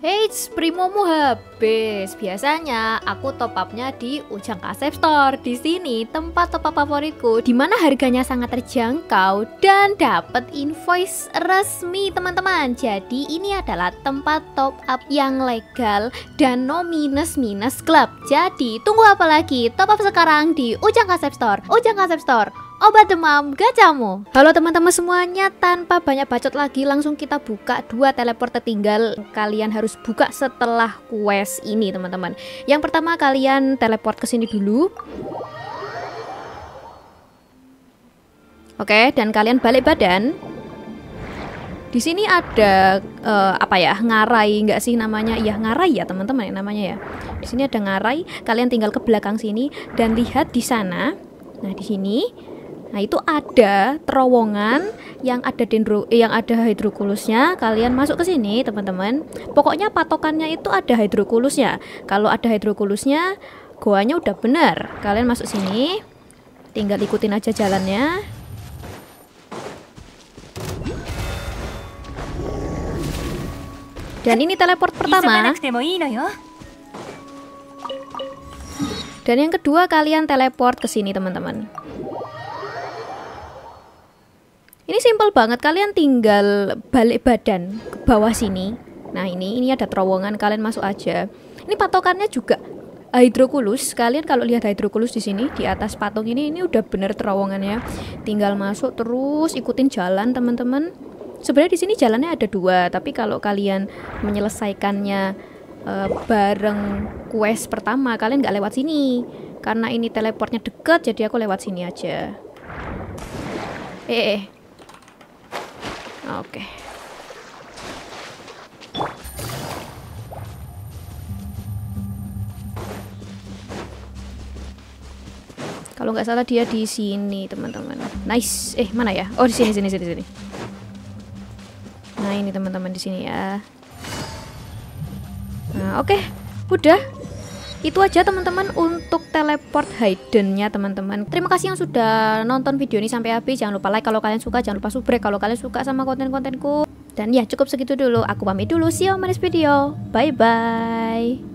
Eits, primomu habis. Biasanya aku top upnya di Ujang Kasep Store. Di sini tempat top up favoritku di mana harganya sangat terjangkau dan dapat invoice resmi, teman-teman. Jadi ini adalah tempat top up yang legal dan no minus-minus club. Jadi tunggu apa lagi? Top up sekarang di Ujang Kasep Store. Ujang Kasep Store obat demam gacamu. Halo teman-teman semuanya, tanpa banyak bacot lagi langsung kita buka dua teleport tertinggal. Kalian harus buka setelah quest ini, teman-teman. Yang pertama kalian teleport ke sini dulu. Oke, dan kalian balik badan. Di sini ada uh, apa ya? Ngarai nggak sih namanya? Ya ngarai ya teman-teman ya namanya ya. Di sini ada ngarai. Kalian tinggal ke belakang sini dan lihat di sana. Nah di sini Nah, itu ada terowongan yang ada dendro yang ada hidrokulusnya. Kalian masuk ke sini, teman-teman. Pokoknya patokannya itu ada hidrokulusnya. Kalau ada hidrokulusnya, goanya udah benar. Kalian masuk sini. Tinggal ikutin aja jalannya. Dan ini teleport pertama. Dan yang kedua kalian teleport ke sini, teman-teman. Ini simple banget, kalian tinggal balik badan ke bawah sini. Nah ini, ini ada terowongan, kalian masuk aja. Ini patokannya juga hidrokulus. Kalian kalau lihat hidrokulus di sini di atas patung ini, ini udah bener terowongannya. Tinggal masuk terus ikutin jalan teman-teman. Sebenarnya di sini jalannya ada dua, tapi kalau kalian menyelesaikannya uh, bareng quest pertama, kalian nggak lewat sini. Karena ini teleportnya deket, jadi aku lewat sini aja. Eh, eh, Oke. Kalau nggak salah dia di sini, teman-teman. Nice. Eh, mana ya? Oh, di sini, sini, sini, sini. Nah, ini teman-teman di sini ya. Nah, oke. Okay. Udah itu aja teman-teman untuk teleport hiddennya teman-teman. Terima kasih yang sudah nonton video ini sampai habis. Jangan lupa like kalau kalian suka jangan lupa subscribe kalau kalian suka sama konten-kontenku. Dan ya cukup segitu dulu. Aku pamit dulu. See you on my next video. Bye bye